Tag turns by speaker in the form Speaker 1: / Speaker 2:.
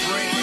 Speaker 1: my.